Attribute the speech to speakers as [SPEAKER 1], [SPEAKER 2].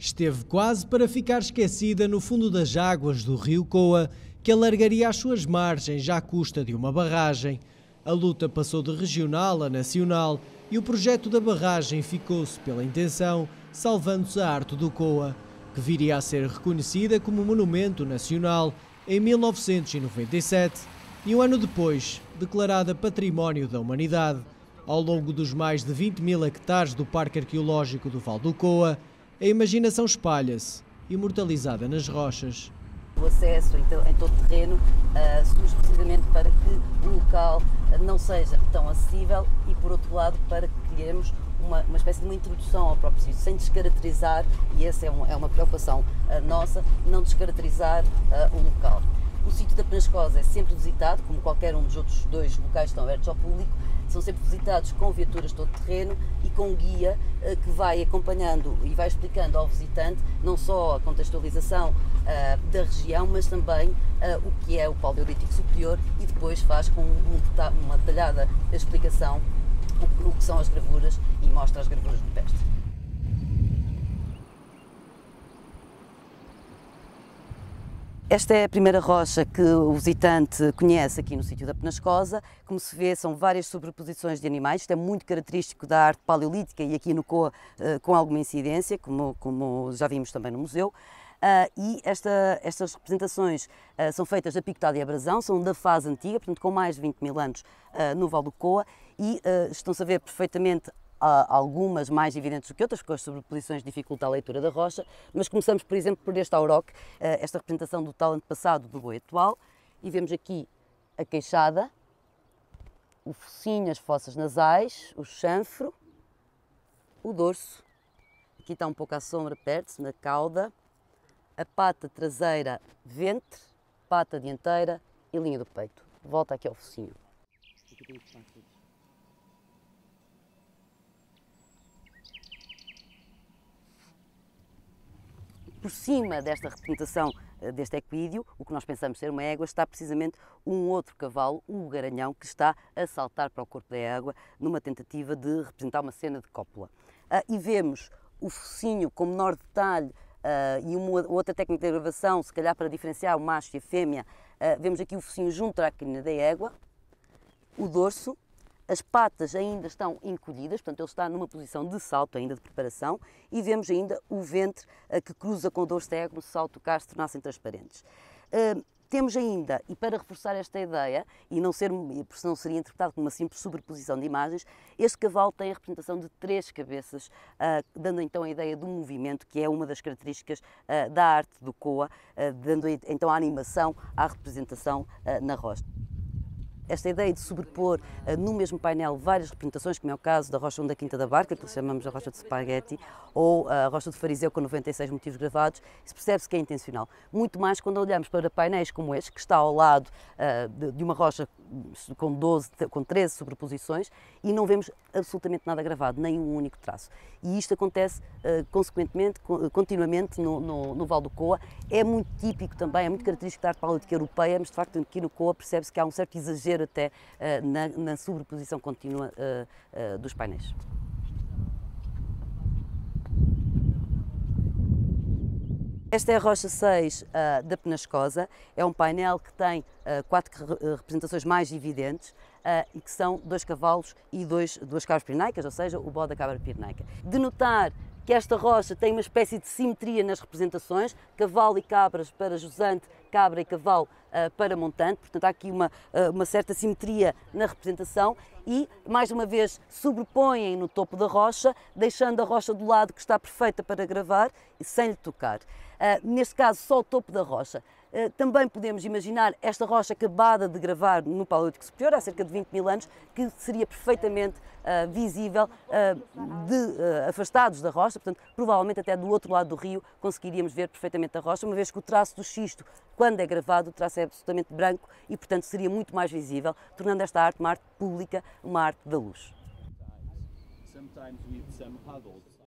[SPEAKER 1] esteve quase para ficar esquecida no fundo das águas do rio Coa, que alargaria as suas margens à custa de uma barragem. A luta passou de regional a nacional e o projeto da barragem ficou-se pela intenção, salvando-se a arte do Coa, que viria a ser reconhecida como monumento nacional em 1997 e um ano depois declarada Património da Humanidade. Ao longo dos mais de 20 mil hectares do Parque Arqueológico do Val do Coa, a imaginação espalha-se, imortalizada nas rochas.
[SPEAKER 2] O acesso em, em todo terreno uh, surge precisamente para que o local não seja tão acessível e, por outro lado, para que criemos uma, uma espécie de uma introdução ao próprio sítio, sem descaracterizar, e essa é, um, é uma preocupação uh, nossa, não descaracterizar uh, o local. O sítio da Penascosa é sempre visitado, como qualquer um dos outros dois locais que estão abertos ao público, são sempre visitados com viaturas todo terreno e com guia uh, que vai acompanhando e vai explicando ao visitante não só a contextualização uh, da região, mas também uh, o que é o Paleolítico Superior e depois faz com um, uma detalhada explicação o que são as gravuras e mostra as gravuras do peste. Esta é a primeira rocha que o visitante conhece aqui no sítio da Penascosa. Como se vê, são várias sobreposições de animais. Isto é muito característico da arte paleolítica e aqui no Coa eh, com alguma incidência, como, como já vimos também no museu. Uh, e esta, estas representações uh, são feitas a picotada e abrasão, são da fase antiga, portanto com mais de 20 mil anos uh, no Val do Coa e estão-se a ver perfeitamente algumas mais evidentes do que outras, porque as sobreposições dificultam a leitura da rocha, mas começamos, por exemplo, por este auroque, esta representação do tal antepassado do boi atual, e vemos aqui a queixada, o focinho, as fossas nasais, o chanfro, o dorso, aqui está um pouco à sombra perto, na cauda, a pata traseira ventre, pata dianteira e linha do peito. Volta aqui ao focinho. Por cima desta representação eh, deste equídeo, o que nós pensamos ser uma égua, está precisamente um outro cavalo, o garanhão, que está a saltar para o corpo da égua numa tentativa de representar uma cena de cópula. Ah, e vemos o focinho com menor detalhe Uh, e uma outra técnica de gravação, se calhar para diferenciar o macho e a fêmea, uh, vemos aqui o focinho junto à crina da égua, o dorso, as patas ainda estão encolhidas, portanto ele está numa posição de salto ainda de preparação, e vemos ainda o ventre uh, que cruza com o dorso no salto cá se tornassem transparentes. Temos ainda, e para reforçar esta ideia, e não ser, porque não seria interpretado como uma simples sobreposição de imagens, este cavalo tem a representação de três cabeças, uh, dando então a ideia do movimento, que é uma das características uh, da arte do Coa, uh, dando então a animação à representação na rocha esta ideia de sobrepor uh, no mesmo painel várias representações, como é o caso da Rocha da Quinta da Barca, que chamamos a Rocha de Spaghetti, ou a Rocha de Fariseu com 96 motivos gravados, isso percebe-se que é intencional. Muito mais quando olhamos para painéis como este, que está ao lado uh, de, uma rocha com 12, com 13 sobreposições, e não vemos absolutamente nada gravado, nem um único traço. E isto acontece consequentemente, continuamente no, no, no Val do Coa. É muito típico também, é muito característico da arte paleolítica europeia, mas de facto aqui no Coa percebe-se que há um certo exagero até uh, na, na, sobreposição contínua uh, dos painéis. Esta é a rocha 6 uh, da Penascosa, é um painel que tem uh, quatro representações mais evidentes uh, que são dois cavalos e dois, duas cabras pirnaicas, ou seja, o bode da cabra pirnaica. De notar que esta rocha tem uma espécie de simetria nas representações, cavalo e cabras para jusante, cabra e cavalo uh, para montante, portanto há aqui uma, uh, uma certa simetria na representação e, mais uma vez, sobrepõem no topo da rocha, deixando a rocha do lado que está perfeita para gravar e sem lhe tocar. Uh, neste caso, só o topo da rocha. Eh, também podemos imaginar esta rocha acabada de gravar no Paleolítico Superior, há cerca de 20 mil anos, que seria perfeitamente uh, visível uh, de, uh, afastados da rocha, portanto, provavelmente até do outro lado do rio conseguiríamos ver perfeitamente a rocha, uma vez que o traço do xisto, quando é gravado, o traço é absolutamente branco e, portanto, seria muito mais visível, tornando esta arte uma arte pública, uma arte da luz. Sometimes some